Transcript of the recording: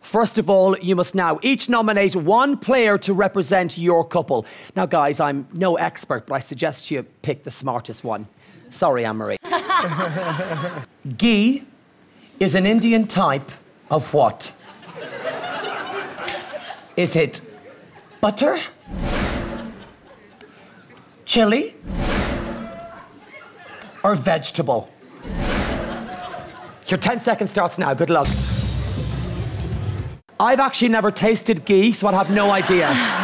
First of all, you must now each nominate one player to represent your couple. Now, guys, I'm no expert, but I suggest you pick the smartest one. Sorry, Anne Marie. Ghee is an Indian type of what? Is it butter? Chili? Or vegetable? Your 10 seconds starts now. Good luck. I've actually never tasted ghee, so I'd have no idea.